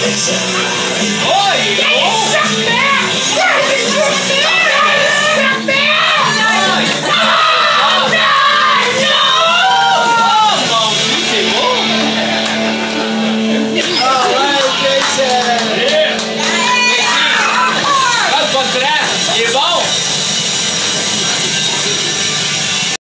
Oi! Give up!